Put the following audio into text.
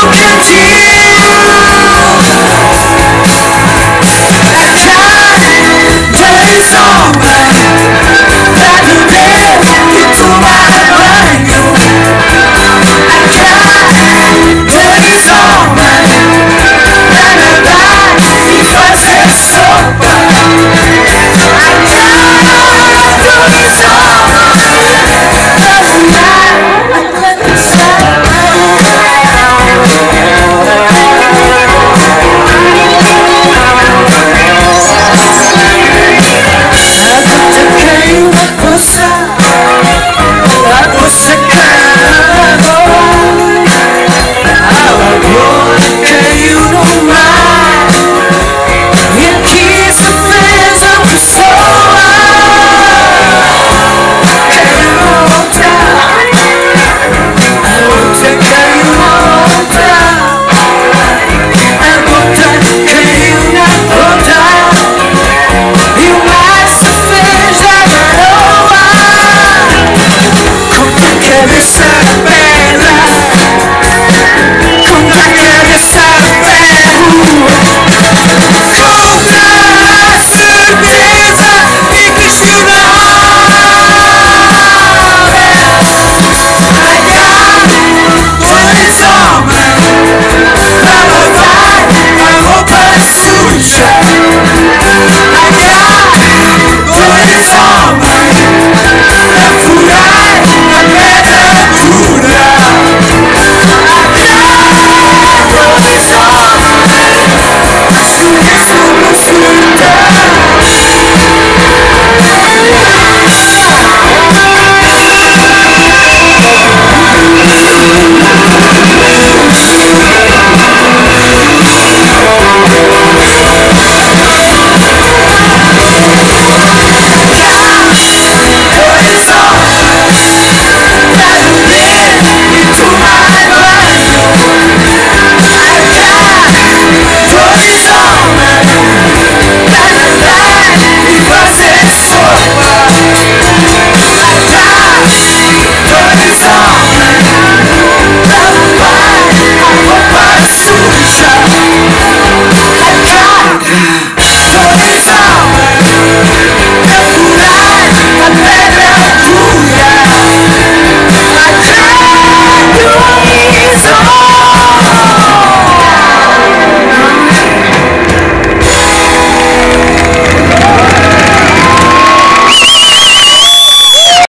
broken tears decide